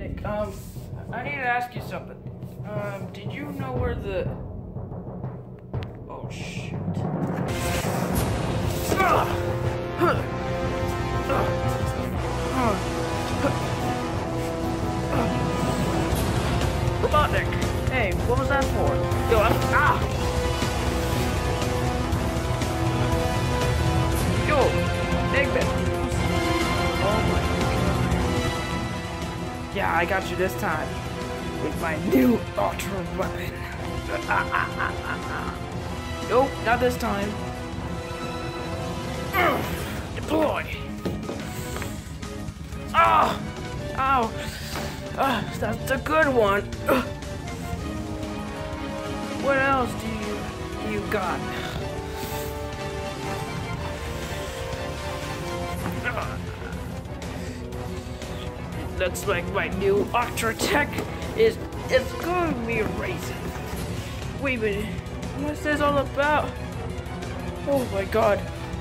Nick, um, I need to ask you something. Um, did you know where the... Oh, shit. Robotnik! Hey, what was that for? Yo, I'm... Ah! Yo! Eggman! Oh my. Yeah, I got you this time. With my new ultra weapon. nope, not this time. Deploy! Ah! Ow! Ah, that's a good one. What else do you you got? Looks like my new Ultra Tech is it's going to be amazing. Wait a minute, what's this all about? Oh my god,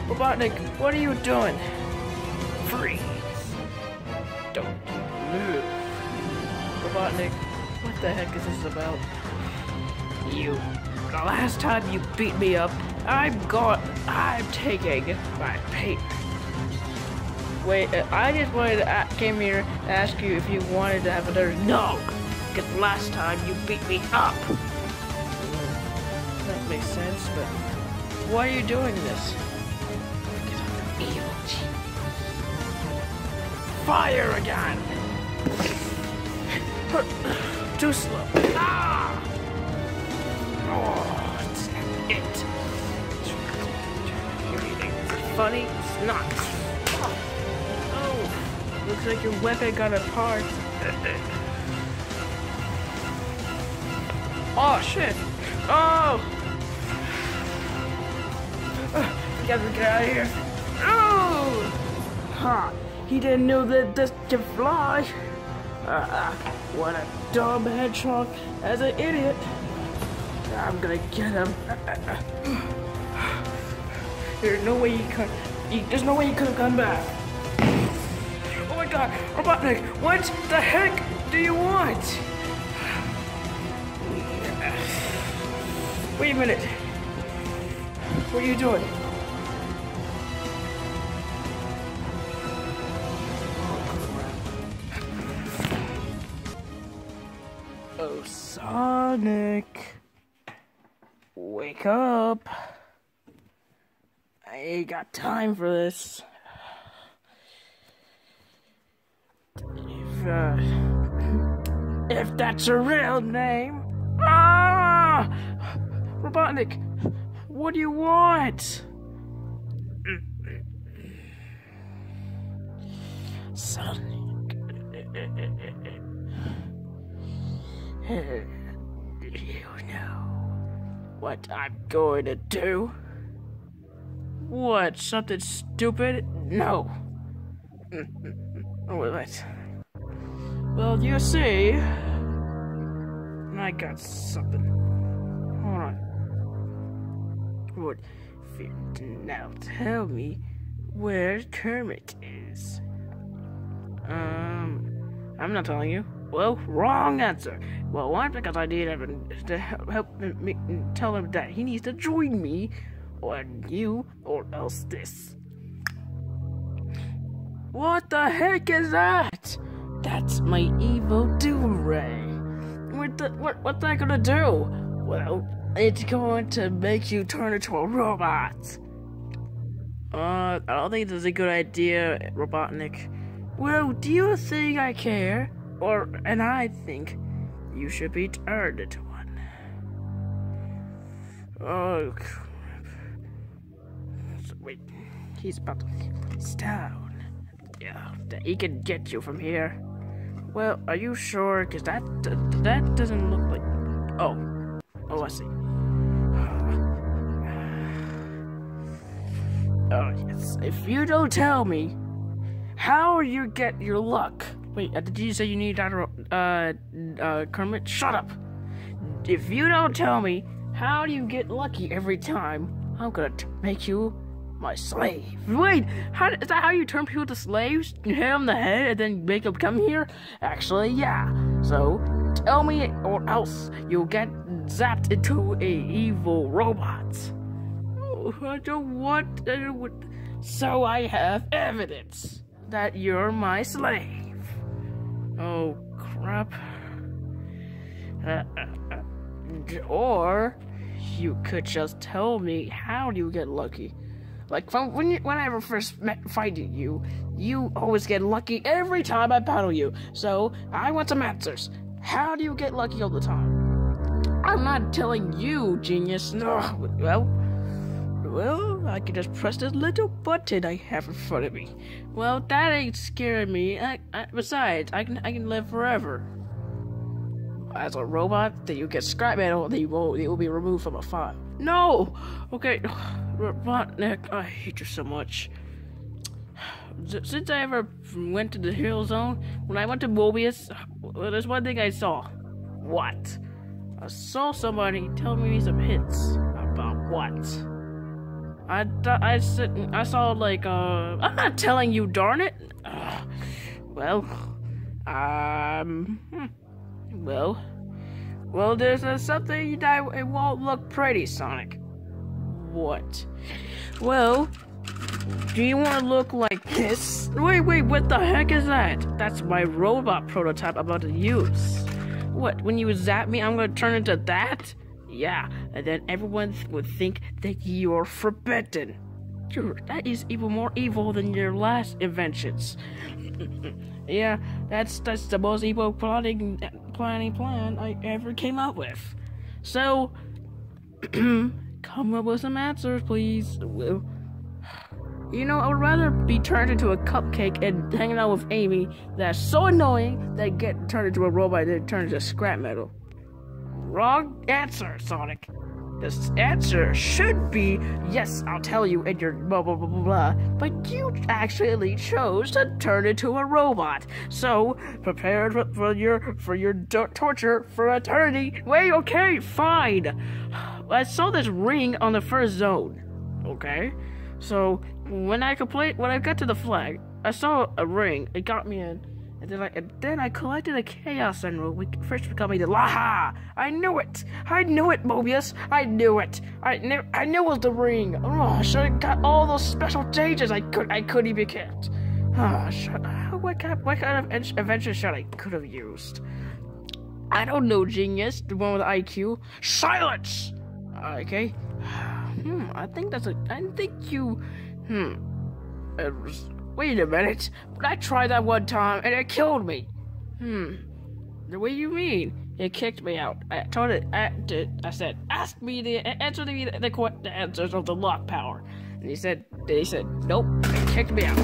Robotnik, what are you doing? Freeze! Don't move. Robotnik, what the heck is this about? You, the last time you beat me up, I'm gone. I'm taking my paper. Wait, uh, I just wanted to a came here to ask you if you wanted to have another. No, because last time you beat me up. That makes sense, but why are you doing this? Because I'm evil. Fire again! Too slow. Ah! Oh, it's it. Funny? It's not. Looks like your weapon got a part. oh shit! Oh! Uh, gotta get out of here. Oh! Ha! He didn't know that this could fly. Uh, what a dumb hedgehog as an idiot. I'm gonna get him. There's no way he could. He, there's no way he could have come back. Robotnik, what the heck do you want? Wait a minute. What are you doing? Oh, Sonic. Wake up. I ain't got time for this. If, uh, if that's a real name. Ah! Robotnik, what do you want? Sonic. You know what I'm going to do? What? Something stupid? No. Oh, what? Well, you see, I got something. Hold on. What? Now tell me where Kermit is. Um, I'm not telling you. Well, wrong answer. Well, one, because I need him to help me tell him that he needs to join me, or you, or else this. What the heck is that? That's my evil doom ray. What the, what, what's that gonna do? Well, it's going to make you turn into a robot. Uh, I don't think this is a good idea, Robotnik. Well, do you think I care? Or, and I think you should be turned into one. Oh, crap. So, wait, he's about to down. Yeah, he can get you from here. Well, are you sure? Because that, that doesn't look like... Oh. Oh, I see. Oh, yes. If you don't tell me, how you get your luck? Wait, uh, did you say you need Dr. Uh, uh, Kermit? Shut up! If you don't tell me, how do you get lucky every time? I'm gonna make you my slave. Wait, how, is that how you turn people to slaves? You hit them the head and then make them come here? Actually, yeah. So, tell me or else you'll get zapped into a evil robot. Oh, I don't want, I. So I have evidence that you're my slave. Oh, crap. Uh, uh, uh, or you could just tell me how you get lucky. Like from when you, when I ever first met fighting you, you always get lucky every time I battle you. So I want some answers. How do you get lucky all the time? I'm not telling you, genius. No, well, well, I can just press this little button I have in front of me. Well, that ain't scaring me. I, I, besides, I can I can live forever. As a robot, then you get scrap metal, then you will, it will be removed from a file. No! Okay, Robotnik, I hate you so much. Since I ever went to the Hero Zone, when I went to Mobius, well, there's one thing I saw. What? I saw somebody tell me some hints about what. I, I, I saw like, uh, I'm not telling you, darn it. Well, um, hmm. Well, well, there's uh, something that it won't look pretty, Sonic. What? Well, do you want to look like this? Wait, wait, what the heck is that? That's my robot prototype I'm about to use. What, when you zap me, I'm gonna turn into that? Yeah, and then everyone would think that you're forbidden. Sure, that is even more evil than your last inventions. yeah, that's that's the most evil plotting planning plan I ever came up with. So, come up with some answers, please. You know, I would rather be turned into a cupcake and hanging out with Amy that's so annoying that get turned into a robot than turn into scrap metal. Wrong answer, Sonic. The answer should be yes, I'll tell you in your blah blah blah blah blah. But you actually chose to turn into a robot. So prepare for, for your for your torture for eternity. Wait, okay, fine. I saw this ring on the first zone. Okay, so when I complete when I got to the flag, I saw a ring. It got me in. And then I and then I collected a Chaos Emerald, which first becoming the Laha. I knew it. I knew it, Mobius. I knew it. I knew. I knew it was the ring. Oh, I should have got all those special changes. I could. I couldn't even get. Ah, oh, what kind? What kind of adventure shot I could have used? I don't know, genius. The one with IQ. Silence. Okay. Hmm. I think that's a. I think you. Hmm. Was, Wait a minute. But I tried that one time and it killed me. Hmm. What do you mean? It kicked me out. I told it. I, did, I said, ask me the answer the, the, the answers of the lock power. And he said, he said, nope. It kicked me out.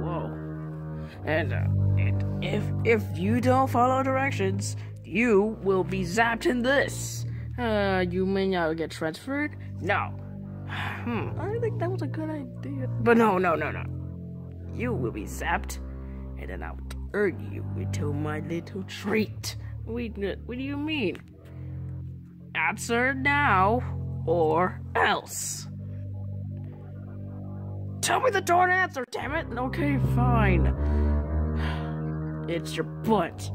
Whoa. And, uh, and if if you don't follow directions, you will be zapped in this. Uh, you may not get transferred. No. Hmm. I think that was a good idea. But no, no, no, no you will be zapped, and then I'll turn you into my little treat. Wait, what do you mean? Answer now, or else. Tell me the darn answer, damn it! Okay, fine. It's your butt.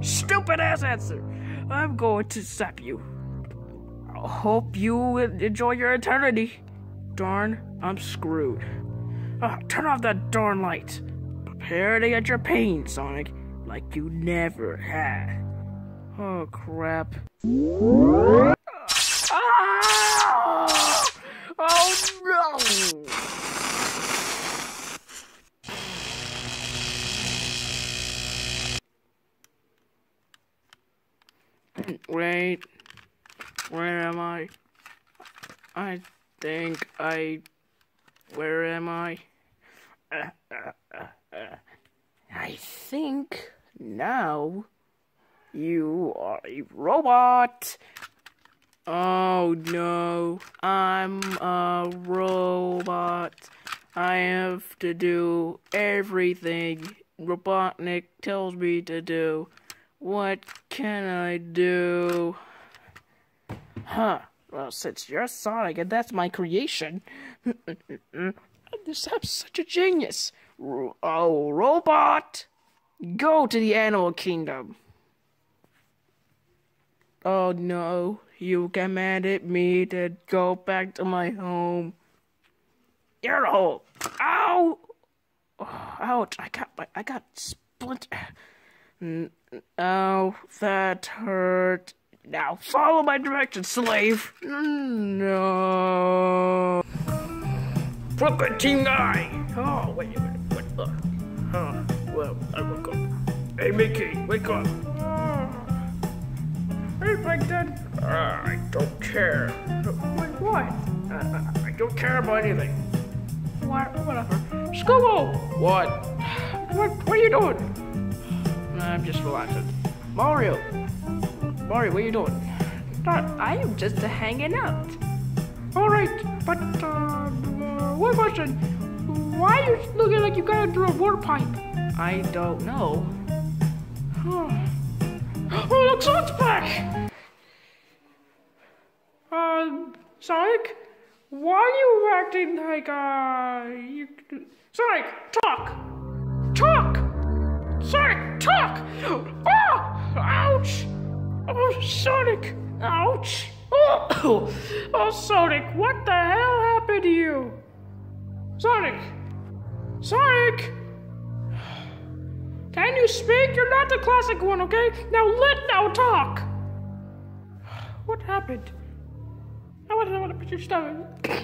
Stupid ass answer! I'm going to zap you. I hope you enjoy your eternity. Darn, I'm screwed. Oh, turn off that darn light. Prepare to get your pain, Sonic, like you never had. Oh, crap. Ah! Oh, no! Wait. Where am I? I think I... Where am I? I think now you are a robot. Oh no, I'm a robot. I have to do everything Robotnik tells me to do. What can I do? Huh, Well, since you're Sonic and that's my creation, this app's such a genius. Oh, robot! Go to the animal kingdom. Oh no, you commanded me to go back to my home. Ear hole! Ow! Oh, ouch! I got my, I got splinter. Oh, that hurt. Now follow my directions, slave. No. Brooklyn Team Guy. Oh, wait a minute. What? Uh, huh. Well, I woke up. Hey, Mickey, wake up. Hey, Plankton. Uh, I don't care. Wait, what? Uh, I don't care about anything. What? Whatever. Scoobo! What? What? What are you doing? I'm just relaxing. Mario! Mario, what are you doing? I am just hanging out. Alright, but, uh, one question. Why are you looking like you got under a water pipe? I don't know. oh, look, Sonic's back! Um, Sonic? Why are you acting like, uh, you... Sonic, talk! Talk! Sonic, talk! Ah! Ouch! Oh, Sonic! Ouch! Oh, oh, Sonic, what the hell happened to you? Sonic! Sonic! Can you speak? You're not the classic one, okay? Now let now talk! What happened? I want to put your stomach.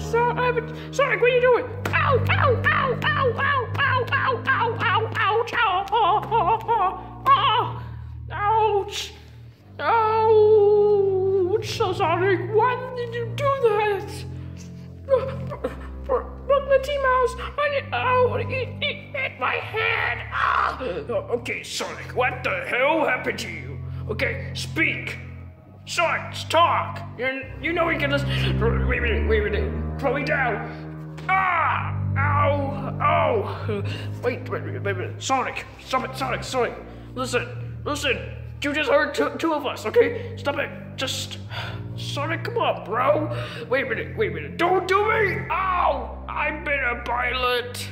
The hell? So, uh, Sonic, what are you doing? Ow, ow, ow, ow, ow, ow, ow, ow, ow, ouch, ow, oh, oh, ouch, ouch, so Sonic, why did you do that? Brooklyn T Mouse, I need, oh, it, it hit my head, ah. Okay, Sonic, what the hell happened to you? Okay, speak. Sonic, talk. You're, you know you can listen. Wait a minute, wait a minute. Throw me down. Ah! Ow! Ow! Wait, wait, wait, wait minute. Sonic! Stop it, Sonic, Sonic! Listen, listen! You just heard two, two of us, okay? Stop it! Just. Sonic, come on, bro! Wait a minute, wait a minute. Don't do me! Ow! I've been a pilot!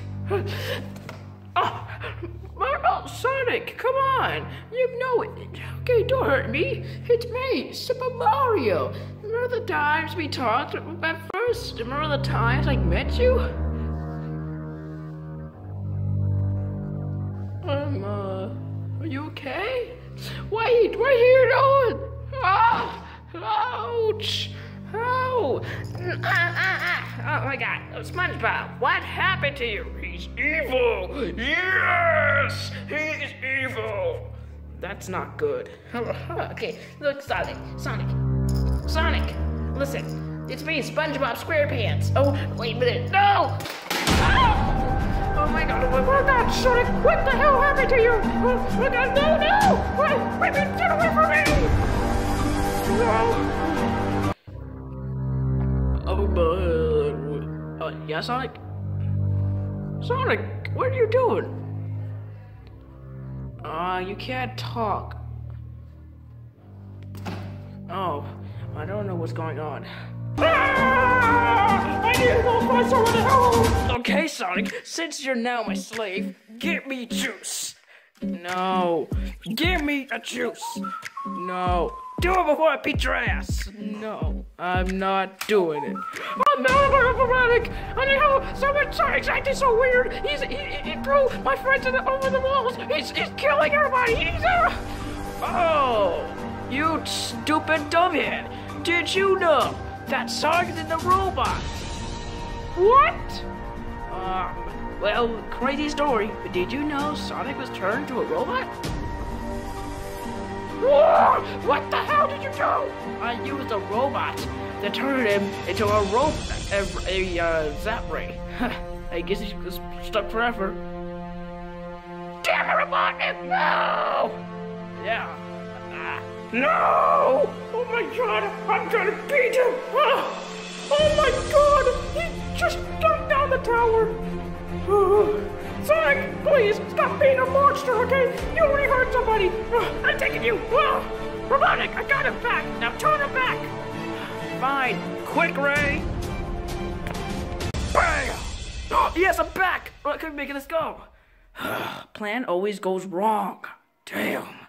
Oh, oh, Sonic, come on! You know it. Okay, don't hurt me. It's me, Super Mario. Remember the times we talked at first? Remember the times I met you? Um, uh, are you okay? Wait, what are you doing? Ah, ouch! Oh, ah, ah, ah. oh my God, oh, SpongeBob, what happened to you? He's evil. Yes, he's evil. That's not good. okay, look, Sonic, Sonic, Sonic. Listen, it's me, SpongeBob SquarePants. Oh, wait a minute, no! Oh my god, oh my god, Sonic, what the hell happened to you? Oh my god, no, no! Wait, wait, get away from me! No! Yeah, Sonic? Sonic, what are you doing? Uh, you can't talk. Oh, I don't know what's going on. Ah! I need to go find someone to help! Okay, Sonic, since you're now my slave, get me juice. No. Give me a juice. No. Do it before I beat your ass. No, I'm not doing it. I'm melodramatic. I need help. Someone, Sonic's acting so weird. He's he, he threw my friends in the, over the walls. He's, he's killing everybody. He's uh... Oh, you stupid dumbhead. Did you know that Sonic is the robot? What? Um, well, crazy story, but did you know Sonic was turned to a robot? Whoa! What the hell did you do? I used a robot to turn him into a rope, a, a uh, zap ray. I guess he's stuck forever. Damn it, robot! No! Yeah. Ah. No! Oh my god, I'm gonna beat him! Ah. Oh my god! He just jumped down the tower! Sonic, please stop being a monster, okay? You already hurt somebody. I'm taking you. Robotnik, I got him back. Now turn him back. Fine. Quick, Ray. Bang! Oh, yes, I'm back. Oh, I couldn't make this go. Plan always goes wrong. Damn.